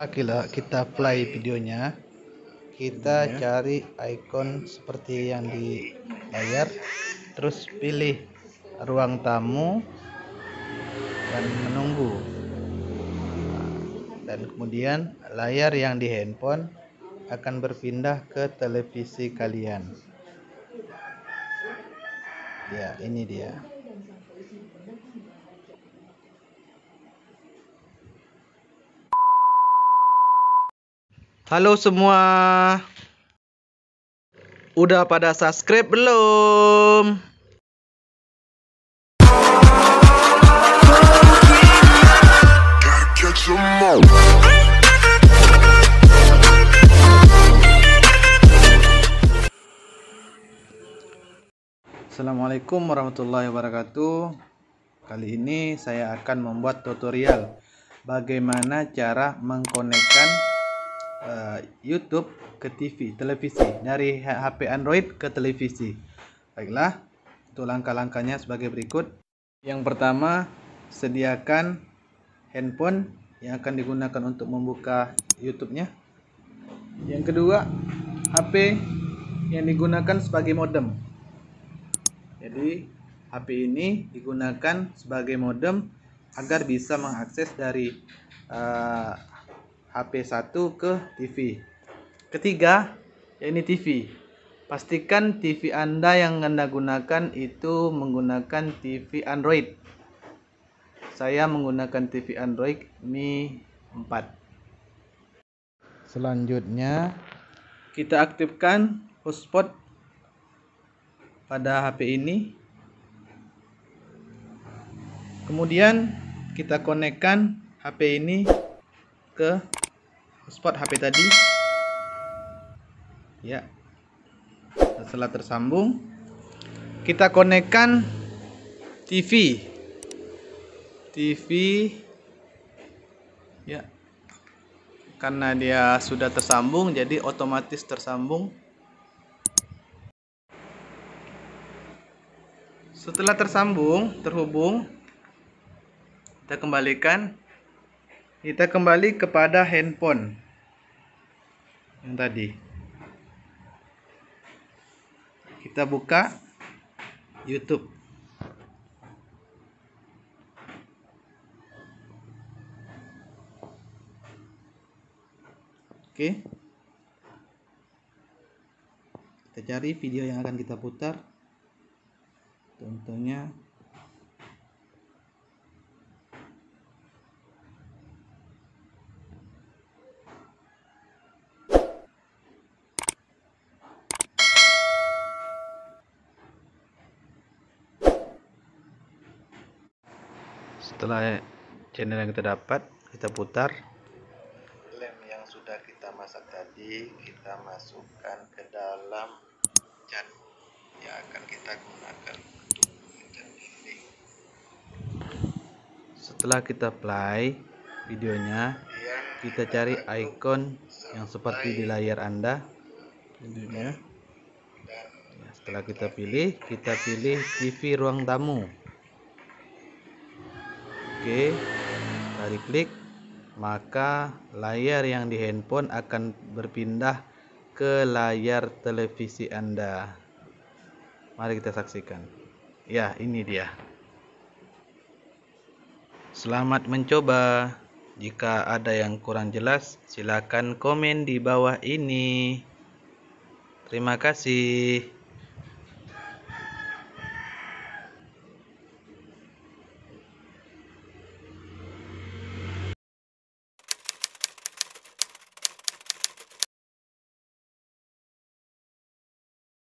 Akila kita play videonya. Kita cari icon seperti yang di layar terus pilih ruang tamu dan menunggu. Dan kemudian layar yang di handphone akan berpindah ke televisi kalian. Ya ini dia Halo semua. Udah pada subscribe belum? Assalamualaikum warahmatullahi wabarakatuh. Kali ini saya akan membuat tutorial bagaimana cara mengkonekkan uh, YouTube ke TV, televisi dari HP Android ke televisi. Baiklah, untuk langkah-langkahnya sebagai berikut. Yang pertama, sediakan handphone yang akan digunakan untuk membuka YouTube-nya. Yang kedua, HP yang digunakan sebagai modem. Jadi, HP ini digunakan sebagai modem agar bisa mengakses dari uh, HP 1 ke TV. Ketiga, ini TV. Pastikan TV Anda yang Anda gunakan itu menggunakan TV Android. Saya menggunakan TV Android Mi 4. Selanjutnya, kita aktifkan hotspot pada HP ini. Kemudian kita konekkan HP ini ke hotspot HP tadi. Ya. Setelah tersambung kita konekkan TV TV ya. Karena dia sudah tersambung jadi otomatis tersambung. Setelah tersambung terhubung kita kembalikan kita kembali kepada handphone. Yang tadi. Kita buka YouTube. Oke. Kita cari video yang akan kita putar. Contohnya setelah channel yang kita dapat kita putar. Lem yang sudah kita masak tadi kita masukkan ke dalam cat yang akan kita gunakan untuk cat dinding setelah kita play videonya kita cari icon yang seperti di layar anda. Videonya. Setelah kita pilih kita pilih TV ruang tamu Oke, dari klik maka layar yang di handphone akan berpindah ke layar televisi Anda. Mari kita saksikan. Ya, ini dia. Selamat mencoba. Jika ada yang kurang jelas, silakan komen di bawah ini. Terima kasih.